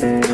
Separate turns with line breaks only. Thank you.